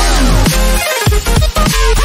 Yeah.